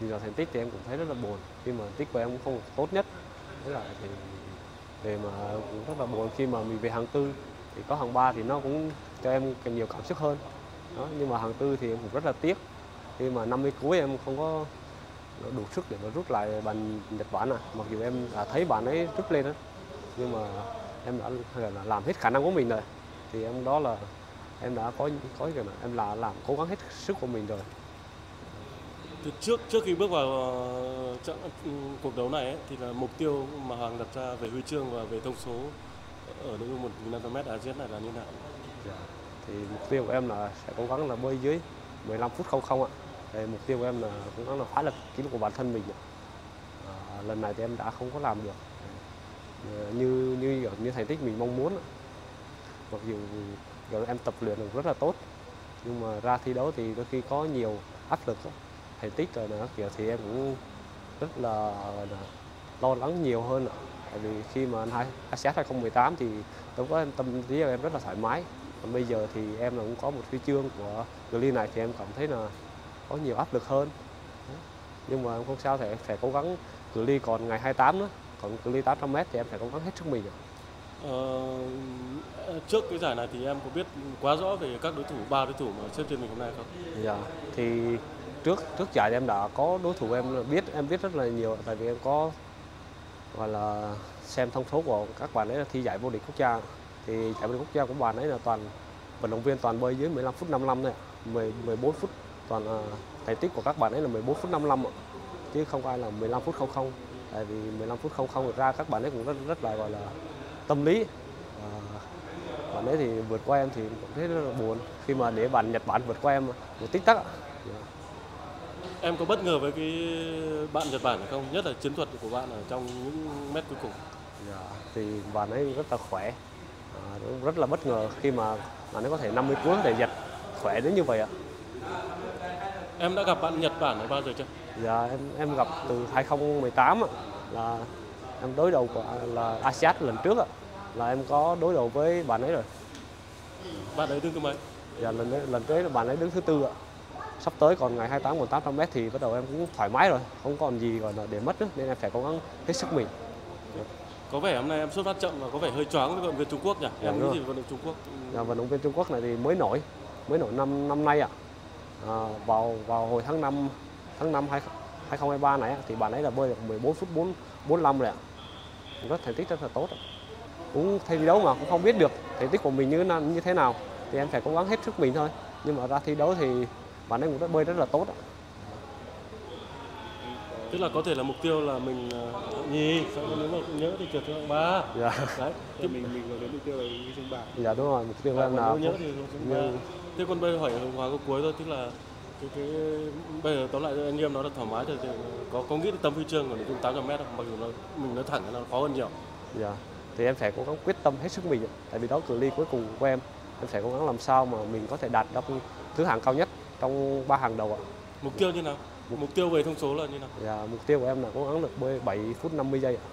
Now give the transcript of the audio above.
nhìn giờ thành tích thì em cũng thấy rất là buồn. Khi mà tích của em cũng không tốt nhất. Thế là thì để mà cũng rất là buồn khi mà mình về hàng tư. Thì có hàng ba thì nó cũng cho em càng nhiều cảm xúc hơn. Đó, nhưng mà hàng tư thì em cũng rất là tiếc. Khi mà năm mươi cuối em không có đủ sức để mà rút lại bàn Nhật Bản à. Mặc dù em đã thấy bạn ấy rút lên đó nhưng mà em đã là làm hết khả năng của mình rồi. Thì em đó là, em đã có có cái là em là, làm cố gắng hết sức của mình rồi trước trước khi bước vào ờ, trận ừ, cuộc đấu này ấy, thì là mục tiêu mà Hoàng đặt ra về huy chương và về thông số ở nội dung 1.500m ASEAN này là như thế nào? Dạ, thì mục tiêu của em là sẽ cố gắng là bơi dưới 15 phút không không ạ thì mục tiêu của em là cố gắng là phá lực kỷ lục của bản thân mình à, lần này thì em đã không có làm được à, như như như thành tích mình mong muốn mặc dù em tập luyện được rất là tốt nhưng mà ra thi đấu thì đôi khi có nhiều áp lực á thành tích rồi nữa kiểu thì em cũng rất là, là lo lắng nhiều hơn tại vì khi mà hai ASEAN 2018 thì lúc đó em tâm lý của em rất là thoải mái. Còn bây giờ thì em là cũng có một huy chương của ly này thì em cảm thấy là có nhiều áp lực hơn. Nhưng mà em không sao thể phải cố gắng. Cự ly còn ngày 28 nữa còn cự ly 800 m thì em phải cố gắng hết sức mình ạ. Ờ, trước cái giải này thì em có biết quá rõ về các đối thủ ba đối thủ mà xếp trên mình hôm nay không? Dạ, thì trước trước giải em đã có đối thủ em biết em biết rất là nhiều tại vì em có gọi là xem thông số của các bạn ấy là thi giải vô địch quốc gia thì giải vô địch quốc gia của bạn ấy là toàn vận động viên toàn bơi dưới 15 phút 55 thôi 10 14 phút toàn à, thành tích của các bạn ấy là 14 phút 55 ạ. chứ không ai là 15 phút 00 tại vì 15 phút 00 ra các bạn ấy cũng rất rất là gọi là tâm lý à, bạn ấy thì vượt qua em thì cũng thấy rất là buồn khi mà để bạn Nhật Bản vượt qua em một tích tắc ạ. Dạ. Em có bất ngờ với cái bạn Nhật Bản không? Nhất là chiến thuật của bạn ở trong những mét cuối cùng. Dạ, thì bạn ấy rất là khỏe à, rất là bất ngờ khi mà bạn ấy có thể 50 cuối để giật khỏe đến như vậy ạ Em đã gặp bạn Nhật Bản ở bao giờ chưa? dạ em em gặp từ 2018 ạ là em đối đầu của là ASEAN lần trước ạ là em có đối đầu với bạn ấy rồi Bạn ấy đứng thứ mấy? dạ lần lần tới là bạn ấy đứng thứ tư ạ sắp tới còn ngày 28 còn 800 m thì bắt đầu em cũng thoải mái rồi không còn gì gọi là để mất nữa nên em phải cố gắng hết sức mình Có vẻ hôm nay em xuất phát chậm và có vẻ hơi choáng với vận động viên Trung Quốc nhỉ? Dạ, Em đúng nghĩ gì về vận động Trung Quốc? Nhà vận động viên Trung Quốc này thì mới nổi, mới nổi năm năm nay ạ. À, vào vào hồi tháng 5 tháng 5 20- 2023 này thì bạn ấy là bơi được 14 phút 4 45 rồi ạ. Rất thành tích rất là tốt ạ. Cũng thi đấu mà cũng không biết được thành tích của mình như như thế nào thì em phải cố gắng hết sức mình thôi. Nhưng mà ra thi đấu thì bạn ấy cũng rất bơi rất là tốt ạ. Tức là có thể là mục tiêu là mình ờ, nhì, sau đó nếu mà nhớ thì trượt xuống hạng ba. Dạ, Đấy. thì mình mình có đến mục tiêu là huy chương bạc dạ đúng rồi, mục tiêu Và là nếu nhớ thì xuống ba. nhưng- Thế còn bây giờ hỏi Hoàng câu cuối thôi, tức là cái cái bây giờ tóm lại anh em nó là thoải mái thì có có nghĩ tấm huy chương của nội dung 800 m không? Mặc dù nó mình nói thẳng là nó khó hơn nhiều. Dạ. Thì em phải cố gắng quyết tâm hết sức mình ạ. Tại vì đó cự ly cuối cùng của em. Em phải cố gắng làm sao mà mình có thể đạt được thứ hạng cao nhất trong ba hàng đầu ạ. Mục tiêu như nào? Mục tiêu về thông số là như nào? Dạ, mục tiêu của em là cố gắng được bơi 7 phút 50 giây ạ.